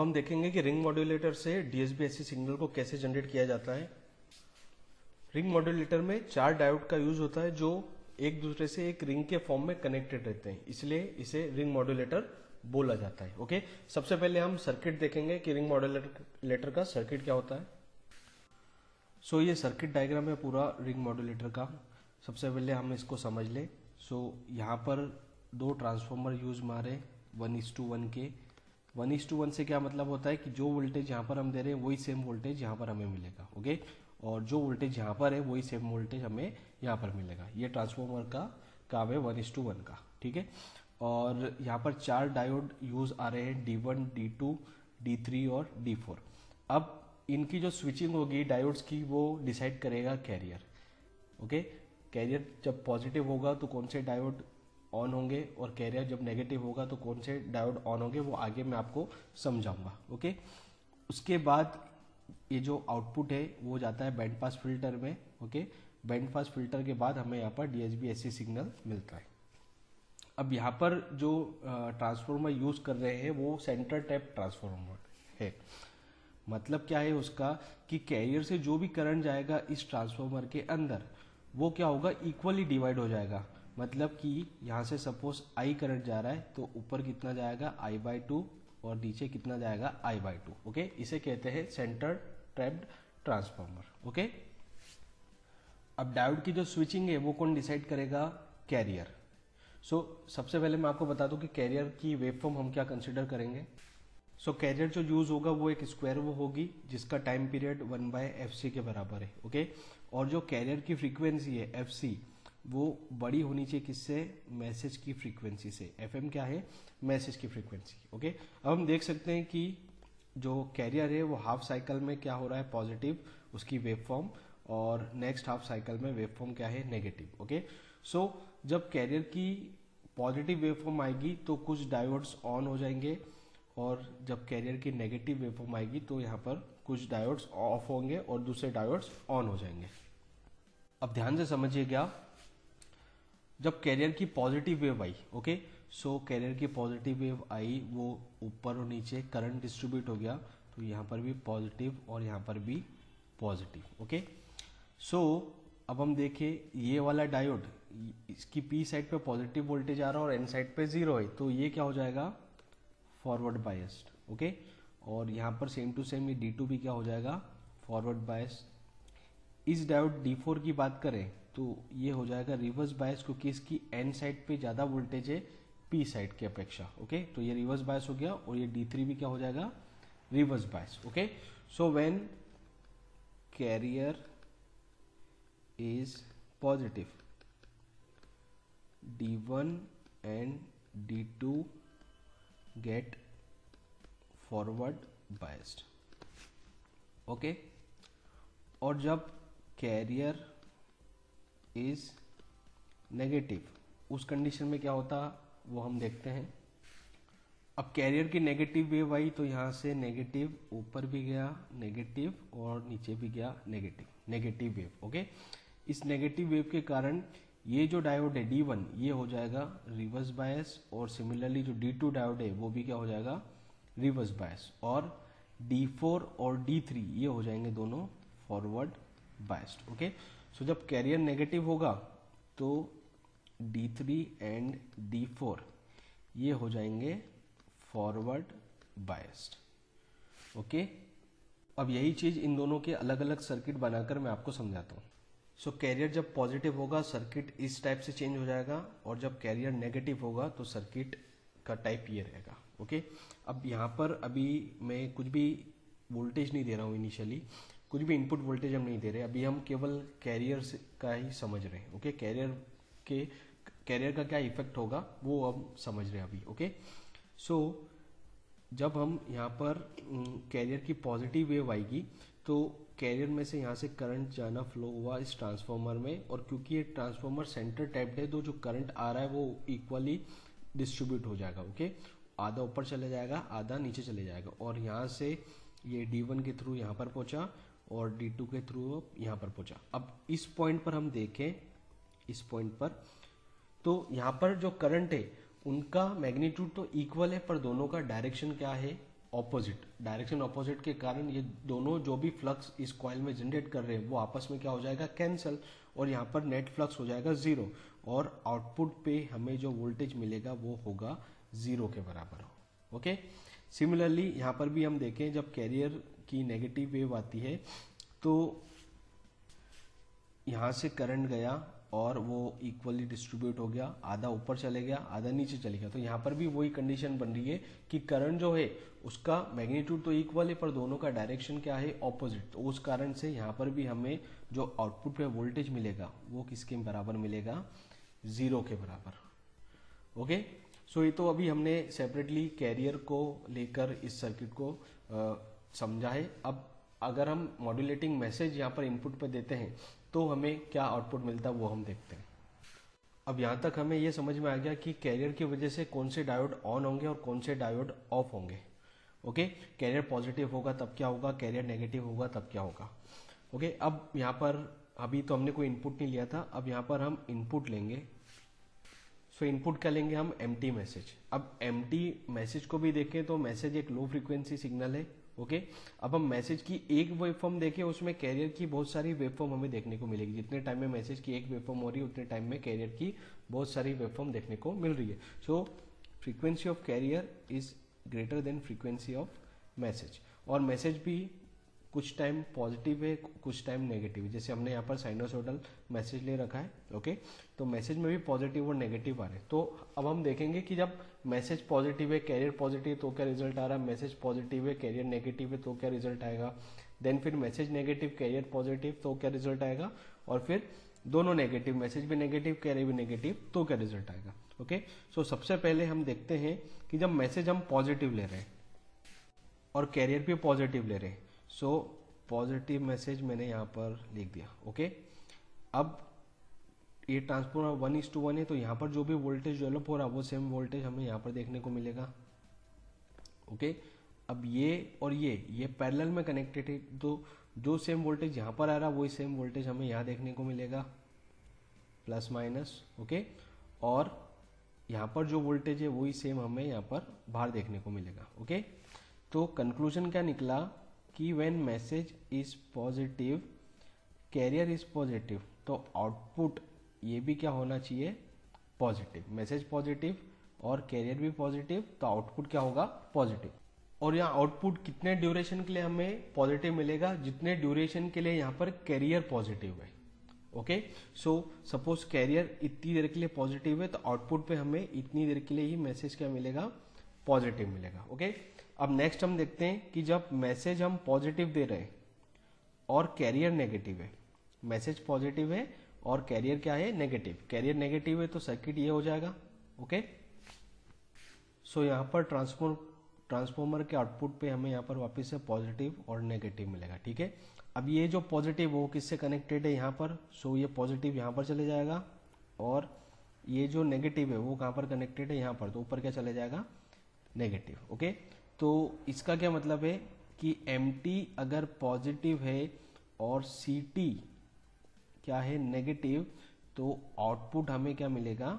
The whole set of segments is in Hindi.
हम देखेंगे कि रिंग मॉड्यूलेटर से डीएसबी सिग्नल को कैसे जनरेट किया जाता है। रिंग मॉड्यूलेटर में चार डायोड का यूज़ होता है जो एक दूसरे से एक रिंग के फॉर्म में कनेक्टेड रहते हैं इसलिए इसे रिंग मॉड्यूलेटर बोला जाता है ओके? सबसे पहले हम सर्किट देखेंगे कि रिंग मॉड्यूलेटर का सर्किट क्या होता है। सो so, ये सर्किट डायग्राम है पूरा रिंग मॉड्यूलेटर का। सबसे पहले हम इसको समझ लें। सो so, यहाँ पर दो ट्रांसफॉर्मर यूज़ मारे वन इज़ टू वन के। वन इज़ टू वन से क्या मतलब होता है कि जो वोल्टेज यहाँ पर हम दे रहे हैं, वही सेम वोल्टेज यहाँ पर हमें मिलेगा ओके और जो वोल्टेज यहाँ पर है, वही सेम वोल्टेज हमें यहाँ पर मिलेगा। ये ट्रांसफॉर्मर का काम है वन इज़ टू वन का, ठीक है? और यहाँ पर चार डायोड यूज़ आ रहे हैं D one D two D three और डी फोर अब इनकी जो स्विचिंग होगी डायोड्स की, वो डिसाइड करेगा कैरियर ओके कैरियर जब पॉजिटिव होगा तो कौन से डायोड ऑन होंगे और कैरियर जब नेगेटिव होगा तो कौन से डायोड ऑन होंगे वो आगे मैं आपको समझाऊँगा ओके उसके बाद ये जो आउटपुट है, वो जाता है बैंड पास फ़िल्टर में ओके बैंड पास फ़िल्टर के बाद हमें यहाँ पर डीएसबी एससी सिग्नल मिलता है। अब यहाँ पर जो ट्रांसफॉर्मर यूज़ कर रहे हैं, वो सेंटर टाइप ट्रांसफॉर्मर है। मतलब क्या है उसका कि कैरियर से जो भी करंट जाएगा इस ट्रांसफॉर्मर के अंदर, वो क्या होगा इक्वली डिवाइड हो जाएगा। मतलब कि यहाँ से सपोज़ आई करंट जा रहा है तो ऊपर कितना जाएगा? आई बाई टू और नीचे कितना जाएगा? आई बाई टू ओके इसे कहते हैं सेंटर ट्रैप्ड ट्रांसफॉर्मर ओके अब डायोड की जो स्विचिंग है वो कौन डिसाइड करेगा? कैरियर सो so, सबसे पहले मैं आपको बता दूँ कि कैरियर की वेवफॉर्म हम क्या कंसिडर करेंगे? सो so, कैरियर जो यूज़ होगा वो एक स्क्वायर वो होगी जिसका time period one by F के बराबर है ओके okay? और जो कैरियर की फ्रीक्वेंसी है एफ़ वो बड़ी होनी चाहिए किससे? मैसेज की फ्रीक्वेंसी से। एफएम क्या है? मैसेज की फ्रीक्वेंसी ओके? अब हम देख सकते हैं कि जो कैरियर है, वो हाफ़ साइकिल में क्या हो रहा है? पॉजिटिव उसकी वेव फॉर्म और नेक्स्ट हाफ़ साइकिल में वेव फॉर्म क्या है? Negative okay? सो जब कैरियर की पॉजिटिव वेव फॉर्म आएगी तो कुछ डायोड्स ऑन हो जाएँगे, और जब कैरियर की नेगेटिव वेव फॉर्म आएगी तो यहाँ पर कुछ डायोड्स ऑफ़ होंगे, और दूसरे डायोड्स ऑन हो जाएँगे। अब ध्यान से समझिएगा जब कैरियर की पॉजिटिव वेव आई ओके सो कैरियर की पॉजिटिव वेव आई, वो ऊपर और नीचे करंट डिस्ट्रीब्यूट हो गया तो यहाँ पर भी पॉजिटिव और यहाँ पर भी पॉजिटिव ओके सो अब हम देखें, ये वाला डायोड इसकी पी साइड पे पॉजिटिव वोल्टेज आ रहा है और एन साइड पे ज़ीरो है तो ये क्या हो जाएगा? फॉरवर्ड बायस्ड ओके और यहाँ पर सेम टू सेम ये डी टू भी क्या हो जाएगा? फॉरवर्ड बायस्ड इस डायोड डी फोर की बात करें तो ये हो जाएगा रिवर्स बायस क्योंकि इसकी एन साइड पे ज़्यादा वोल्टेज है पी साइड की अपेक्षा ओके तो ये रिवर्स बायस हो गया और ये डी थ्री भी क्या हो जाएगा? Reverse bias okay so when carrier is positive D one and D two get forward biased okay और जब कैरियर इज़ नेगेटिव उस कंडीशन में क्या होता, वो हम देखते हैं। अब कैरियर की नेगेटिव वेव आई तो यहाँ से नेगेटिव ऊपर भी गया नेगेटिव और नीचे भी गया नेगेटिव नेगेटिव वेव ओके इस नेगेटिव वेव के कारण ये जो डायोड है डी वन ये हो जाएगा रिवर्स बायस और सिमिलरली जो डी टू डायोड है, वो भी क्या हो जाएगा रिवर्स बायस और डी फोर और डी थ्री ये हो जाएँगे दोनों फॉरवर्ड बायस्ड ओके सो जब कैरियर नेगेटिव होगा तो D3 एंड D4 ये हो जाएँगे फॉरवर्ड बायस्ड ओके अब यही चीज़ इन दोनों के अलग अलग सर्किट बनाकर मैं आपको समझाता हूँ। सो कैरियर जब पॉजिटिव होगा सर्किट इस टाइप से चेंज हो जाएगा और जब कैरियर नेगेटिव होगा तो सर्किट का टाइप ये रहेगा। Okay okay? अब यहाँ पर अभी मैं कुछ भी वोल्टेज नहीं दे रहा हूँ इनिशियली कुछ भी इनपुट वोल्टेज हम नहीं दे रहे अभी हम केवल कैरियर का ही समझ रहे हैं ओके कैरियर के कैरियर का क्या इफ़ेक्ट होगा वो हम समझ रहे हैं अभी ओके सो so, जब हम यहाँ पर कैरियर की पॉजिटिव वेव आएगी तो कैरियर में से यहाँ से करंट जाना फ्लो हुआ इस ट्रांसफॉर्मर में और क्योंकि ये ट्रांसफॉर्मर सेंटर टाइप्ड है तो जो करंट आ रहा है वो इक्वली डिस्ट्रीब्यूट हो जाएगा ओके आधा ऊपर चले जाएगा आधा नीचे चले जाएगा और यहाँ से ये D1 के थ्रू यहाँ पर पहुँचा और D2 के थ्रू यहाँ पर पहुँचा। अब इस पॉइंट पर हम देखें, इस पॉइंट पर तो यहाँ पर जो करंट है, उनका मैग्नीट्यूड तो इक्वल है, पर दोनों का डायरेक्शन क्या है? ऑपोजिट डायरेक्शन ऑपोजिट के कारण ये दोनों जो भी फ्लक्स इस कॉइल में जनरेट कर रहे हैं, वो आपस में क्या हो जाएगा? कैंसल और यहाँ पर नेट फ्लक्स हो जाएगा ज़ीरो और आउटपुट पे हमें जो वोल्टेज मिलेगा, वो होगा ज़ीरो के बराबर ओके सिमिलरली यहाँ पर भी हम देखें, जब कैरियर की नेगेटिव वेव आती है तो यहाँ से करंट गया और वो इक्वली डिस्ट्रीब्यूट हो गया, आधा ऊपर चले गया, आधा नीचे चले गया। तो यहाँ पर भी वही कंडीशन बन रही है कि करंट जो है, उसका मैग्नीट्यूड तो इक्वल है, पर दोनों का डायरेक्शन क्या है ऑपोजिट तो उस कारण से यहाँ पर भी हमें जो आउटपुट पे वोल्टेज मिलेगा, वो किसके बराबर मिलेगा? ज़ीरो के बराबर। ओके सो ये तो अभी हमने सेपरेटली कैरियर को लेकर इस सर्किट को समझा है अब अगर हम मॉड्यूलेटिंग मैसेज यहाँ पर इनपुट पर देते हैं तो हमें क्या आउटपुट मिलता है वो हम देखते हैं। अब यहाँ तक हमें ये समझ में आ गया कि कैरियर की वजह से कौन से डायोड ऑन होंगे और कौन से डायोड ऑफ़ होंगे। ओके कैरियर पॉजिटिव होगा तब क्या होगा कैरियर नेगेटिव होगा तब क्या होगा। ओके अब यहाँ पर अभी तो हमने कोई इनपुट नहीं लिया था, अब यहाँ पर हम इनपुट लेंगे। सो इनपुट क्या लेंगे हम? एमटी मैसेज अब एमटी मैसेज को भी देखें तो मैसेज एक लो फ्रिक्वेंसी सिग्नल है। ओके? अब हम मैसेज की एक वेबफॉर्म देखें, उसमें कैरियर की बहुत सारी वेबफॉर्म हमें देखने को मिलेगी। जितने टाइम में मैसेज की एक वेबफॉर्म हो रही है, उतने टाइम में कैरियर की बहुत सारी वेबफॉर्म देखने को मिल रही है। So frequency of carrier is greater than frequency of message और मैसेज भी कुछ टाइम पॉजिटिव है, कुछ टाइम नेगेटिव है। जैसे हमने यहाँ पर साइनोसोडल मैसेज ले रखा है ओके तो मैसेज में भी पॉजिटिव और नेगेटिव आ रहे हैं। तो अब हम देखेंगे कि जब मैसेज पॉजिटिव है कैरियर पॉजिटिव तो क्या रिज़ल्ट आ रहा है? मैसेज पॉजिटिव है कैरियर नेगेटिव है तो क्या रिज़ल्ट आएगा? देन फिर मैसेज नेगेटिव कैरियर पॉजिटिव तो क्या रिज़ल्ट आएगा? और फिर दोनों नेगेटिव मैसेज भी नेगेटिव कैरियर भी नेगेटिव तो क्या रिज़ल्ट आएगा? ओके सो सबसे पहले हम देखते हैं कि जब मैसेज हम पॉजिटिव ले रहे हैं और कैरियर भी पॉजिटिव ले रहे हैं सो पॉजिटिव मैसेज मैंने यहाँ पर लिख दिया ओके अब ये transformer one is to one है तो यहाँ पर जो भी वोल्टेज डेवलप हो रहा है, वो सेम वोल्टेज हमें यहाँ पर देखने को मिलेगा ओके अब ये और ये ये पैरेलल में कनेक्टेड है तो जो सेम वोल्टेज यहाँ पर आ रहा है, वही सेम वोल्टेज हमें यहाँ देखने को मिलेगा प्लस माइनस ओके और यहाँ पर जो वोल्टेज है, वही सेम हमें यहाँ पर बाहर देखने को मिलेगा ओके तो कंक्लूजन क्या निकला? कि when message is positive carrier is positive तो आउटपुट ये भी क्या होना चाहिए? पॉजिटिव मैसेज पॉजिटिव और कैरियर भी पॉजिटिव तो आउटपुट क्या होगा? पॉजिटिव और यहाँ आउटपुट कितने ड्यूरेशन के लिए हमें पॉजिटिव मिलेगा? जितने ड्यूरेशन के लिए यहाँ पर कैरियर पॉजिटिव है। ओके सो सपोज़ कैरियर इतनी देर के लिए पॉजिटिव है तो आउटपुट पे हमें इतनी देर के लिए ही मैसेज क्या मिलेगा? पॉजिटिव मिलेगा ओके अब नेक्स्ट हम देखते हैं कि जब मैसेज हम पॉजिटिव दे रहे हैं और कैरियर नेगेटिव है मैसेज पॉजिटिव है और कैरियर क्या है? नेगेटिव कैरियर नेगेटिव है तो सर्किट ये हो जाएगा ओके सो यहाँ पर ट्रांसफॉर्म ट्रांसफॉर्मर के आउटपुट पे हमें यहाँ पर वापस से पॉजिटिव और नेगेटिव मिलेगा, ठीक है? अब ये जो पॉजिटिव वो किससे कनेक्टेड है यहाँ पर? सो ये पॉजिटिव यहाँ पर चले जाएगा और ये जो नेगेटिव है वो कहाँ पर कनेक्टेड है? यहाँ पर. तो ऊपर क्या चले जाएगा? नेगेटिव ओके तो इसका क्या मतलब है कि एमटी अगर पॉजिटिव है और सीटी क्या है नेगेटिव तो आउटपुट हमें क्या मिलेगा?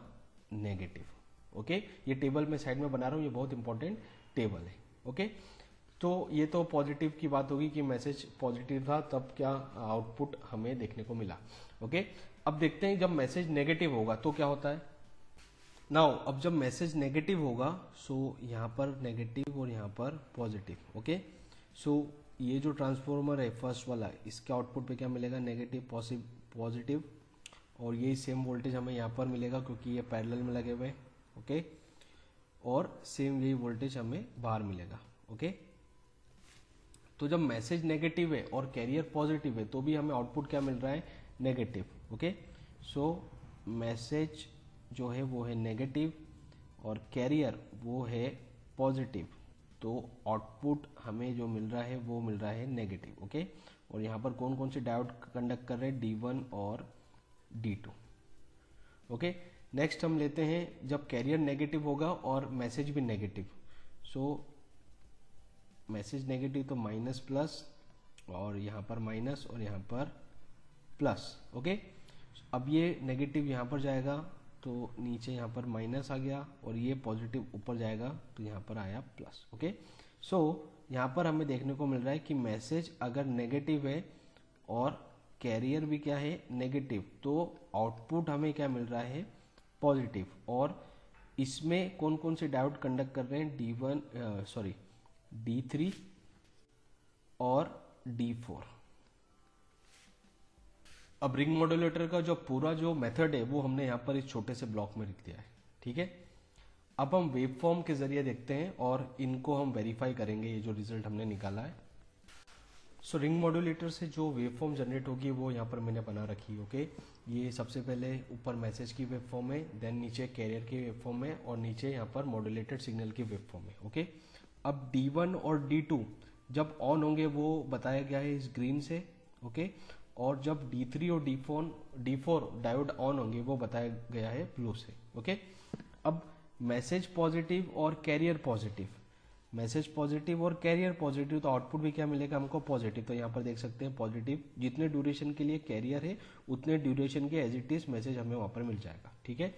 नेगेटिव ओके ये टेबल मैं साइड में बना रहा हूँ, ये बहुत इंपॉर्टेंट टेबल है ओके तो ये तो पॉजिटिव की बात होगी कि मैसेज पॉजिटिव था, तब क्या आउटपुट हमें देखने को मिला ओके अब देखते हैं जब मैसेज नेगेटिव होगा तो क्या होता है? नाउ अब जब मैसेज नेगेटिव होगा सो यहाँ पर नेगेटिव और यहाँ पर पॉजिटिव ओके सो ये जो ट्रांसफॉर्मर है फ़र्स्ट वाला, इसके आउटपुट पे क्या मिलेगा? नेगेटिव पॉजिटिव और यही सेम वोल्टेज हमें यहाँ पर मिलेगा क्योंकि ये पैरेलल में लगे हुए हैं ओके और सेम यही वोल्टेज हमें बाहर मिलेगा ओके तो जब मैसेज नेगेटिव है और कैरियर पॉजिटिव है तो भी हमें आउटपुट क्या मिल रहा है? नेगेटिव ओके सो मैसेज जो है वो है नेगेटिव और कैरियर वो है पॉजिटिव तो आउटपुट हमें जो मिल रहा है, वो मिल रहा है नेगेटिव ओके और यहाँ पर कौन कौन से डायोड कंडक्ट कर रहे हैं? डी वन और डी टू ओके नेक्स्ट हम लेते हैं जब कैरियर नेगेटिव होगा और मैसेज भी नेगेटिव सो मैसेज नेगेटिव तो माइनस प्लस और यहाँ पर माइनस और यहाँ पर प्लस ओके अब ये नेगेटिव यहाँ पर जाएगा तो नीचे यहाँ पर माइनस आ गया और ये पॉजिटिव ऊपर जाएगा तो यहाँ पर आया प्लस ओके सो so, यहाँ पर हमें देखने को मिल रहा है कि मैसेज अगर नेगेटिव है और कैरियर भी क्या है? नेगेटिव तो आउटपुट हमें क्या मिल रहा है? पॉजिटिव और इसमें कौन कौन से डायोड कंडक्ट कर रहे हैं? D one sorry D three और डी फोर अब रिंग मॉड्यूलेटर का जो पूरा जो मेथड है, वो हमने यहाँ पर इस छोटे से ब्लॉक में लिख दिया है, ठीक है? अब हम वेब फॉर्म के ज़रिए देखते हैं और इनको हम वेरीफाई करेंगे, ये जो रिज़ल्ट हमने निकाला है। सो रिंग मॉड्यूलेटर से जो वेव फॉर्म जनरेट होगी, वो यहाँ पर मैंने बना रखी ओके ये सबसे पहले ऊपर मैसेज की वेब फॉर्म है देन नीचे कैरियर की वेब फॉर्म है और नीचे यहाँ पर मॉड्यूलेटेड सिग्नल की वेब फॉर्म है ओके अब D1 और D2 जब ऑन होंगे, वो बताया गया है इस ग्रीन से ओके और जब D3 और D4 D4 डायोड ऑन होंगे, वो बताया गया है ब्लू से ओके अब मैसेज पॉजिटिव और कैरियर पॉजिटिव मैसेज पॉजिटिव और कैरियर पॉजिटिव तो आउटपुट भी क्या मिलेगा हमको? पॉजिटिव तो यहाँ पर देख सकते हैं पॉजिटिव जितने ड्यूरेशन के लिए कैरियर है, उतने ड्यूरेशन के एज इट इज़ मैसेज हमें वहाँ पर मिल जाएगा, ठीक है?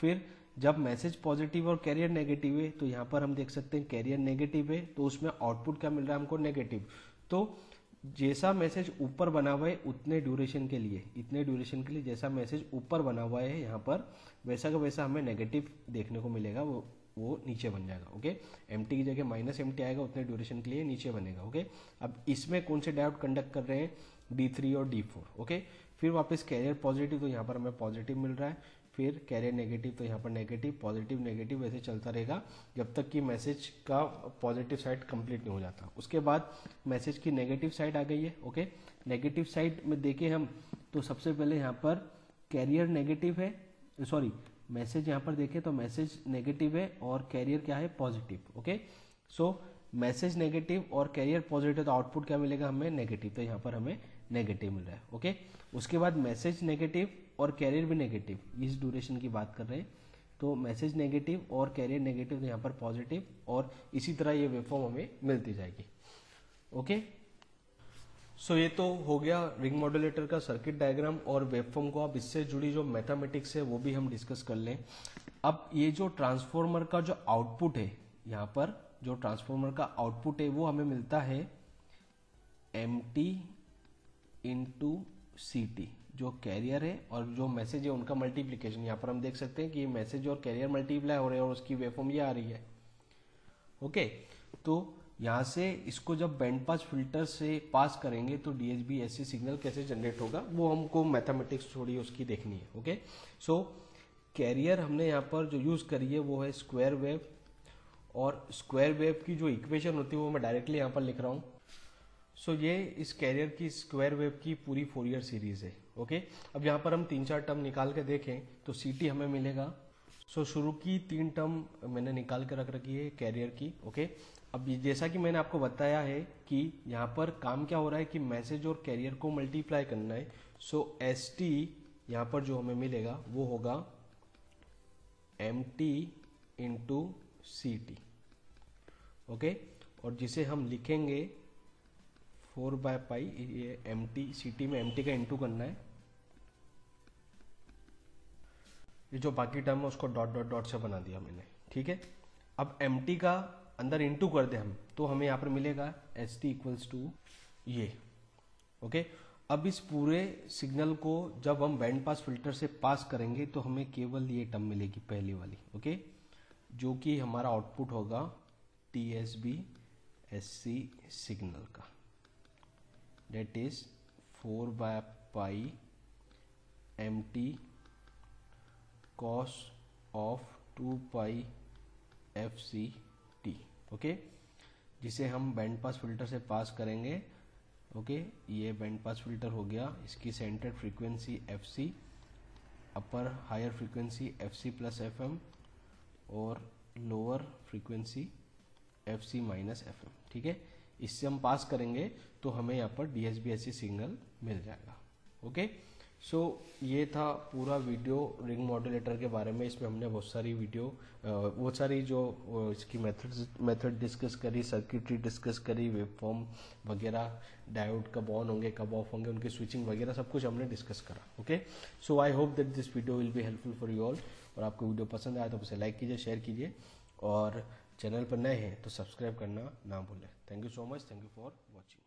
फिर जब मैसेज पॉजिटिव और कैरियर नेगेटिव है तो यहाँ पर हम देख सकते हैं कैरियर नेगेटिव है तो उसमें आउटपुट क्या मिल रहा है हमको? नेगेटिव तो जैसा मैसेज ऊपर बना हुआ है, उतने ड्यूरेशन के लिए, इतने ड्यूरेशन के लिए जैसा मैसेज ऊपर बना हुआ है यहाँ पर, वैसा का वैसा हमें नेगेटिव देखने को मिलेगा, वो वो नीचे बन जाएगा ओके एमटी की जगह माइनस एमटी आएगा, उतने ड्यूरेशन के लिए नीचे बनेगा ओके अब इसमें कौन से डायोड कंडक्ट कर रहे हैं? डी थ्री और डी फोर ओके फिर वापस कैरियर पॉजिटिव तो यहाँ पर हमें पॉजिटिव मिल रहा है। फिर कैरियर नेगेटिव तो यहाँ पर नेगेटिव पॉजिटिव नेगेटिव वैसे चलता रहेगा, जब तक कि मैसेज का पॉजिटिव साइड कंप्लीट नहीं हो जाता। उसके बाद मैसेज की नेगेटिव साइड आ गई है ओके नेगेटिव साइड में देखें हम तो सबसे पहले यहाँ पर कैरियर नेगेटिव है सॉरी मैसेज यहाँ पर देखें तो मैसेज नेगेटिव है और कैरियर क्या है? Positive okay so message negative और कैरियर पॉजिटिव तो आउटपुट क्या मिलेगा हमें? नेगेटिव तो यहाँ पर हमें नेगेटिव मिल रहा है ओके उसके बाद मैसेज नेगेटिव और कैरियर भी नेगेटिव इस ड्यूरेशन की बात कर रहे हैं। तो मैसेज नेगेटिव और कैरियर नेगेटिव तो यहाँ पर पॉजिटिव और इसी तरह ये वेवफॉर्म हमें मिलती जाएगी। ओके सो so, ये तो हो गया रिंग मॉड्यूलेटर का सर्किट डायग्राम और वेवफॉर्म को अब इससे जुड़ी जो मैथमेटिक्स है वो भी हम डिस्कस कर लें। अब ये जो ट्रांसफॉर्मर का जो आउटपुट है यहाँ पर जो ट्रांसफॉर्मर का आउटपुट है वो हमें मिलता है M T into C T जो कैरियर है और जो मैसेज है उनका मल्टीप्लीकेशन यहाँ पर हम देख सकते हैं कि ये मैसेज और कैरियर मल्टीप्लाई हो रहे हैं और उसकी वेवफॉर्म ये आ रही है। ओके तो यहाँ से इसको जब बैंड पास फ़िल्टर से पास करेंगे तो डीएचबी ऐसी सिग्नल कैसे जनरेट होगा वो हमको मैथमेटिक्स थोड़ी उसकी देखनी है। ओके सो कैरियर हमने यहाँ पर जो यूज़ करी है वो है स्क्वायर वेव और स्क्वायर वेव की जो इक्वेशन होती है वो मैं डायरेक्टली यहाँ पर लिख रहा हूँ। सो so, ये इस कैरियर की स्क्वायर वेव की पूरी फोर ईयर सीरीज़ है। ओके अब यहाँ पर हम तीन चार टर्म निकाल के देखें तो सीटी हमें मिलेगा। सो so, शुरू की तीन टर्म मैंने निकाल के रख रखी है कैरियर की ओके अब जैसा कि मैंने आपको बताया है कि यहाँ पर काम क्या हो रहा है कि मैसेज और कैरियर को मल्टीप्लाई करना है। सो एस टी यहाँ पर जो हमें मिलेगा वो होगा M T into C T okay और जिसे हम लिखेंगे फोर बाय पाई ये एम टी सी टी में एम टी का इंटू करना है। ये जो बाकी टर्म है, उसको डॉट डॉट डॉट से बना दिया मैंने। ठीक है? अब एम टी का अंदर इंटू कर दे हम तो हमें यहाँ पर मिलेगा एस टी इक्वल्स टू ये। ओके अब इस पूरे सिग्नल को जब हम बैंड पास फ़िल्टर से पास करेंगे तो हमें केवल ये टर्म मिलेगी, पहली वाली। ओके जो कि हमारा आउटपुट होगा T S B S C signal का। That is four by pi M T cos of two pi F C T okay जिसे हम बैंड पास फ़िल्टर से पास करेंगे ओके ये बैंड पास फ़िल्टर हो गया, इसकी centre frequency F C upper higher frequency F C plus F M और lower frequency F C minus F M ठीक है? इससे हम पास करेंगे तो हमें यहाँ पर D S B S C signal मिल जाएगा ओके सो so, ये था पूरा वीडियो रिंग मॉड्यूलेटर के बारे में। इसमें हमने बहुत सारी वीडियो बहुत सारी जो इसकी मेथड मेथड डिस्कस करी सर्किटरी डिस्कस करी वेब फॉर्म वगैरह डायोड कब ऑन होंगे कब ऑफ़ होंगे उनकी स्विचिंग वगैरह सब कुछ हमने डिस्कस करा okay so I hope that this video will be helpful for you all और आपको वीडियो पसंद आया तो उसे लाइक कीजिए शेयर कीजिए। और चैनल पर नए हैं तो सब्सक्राइब करना ना भूलें। Thank you so much thank you for watching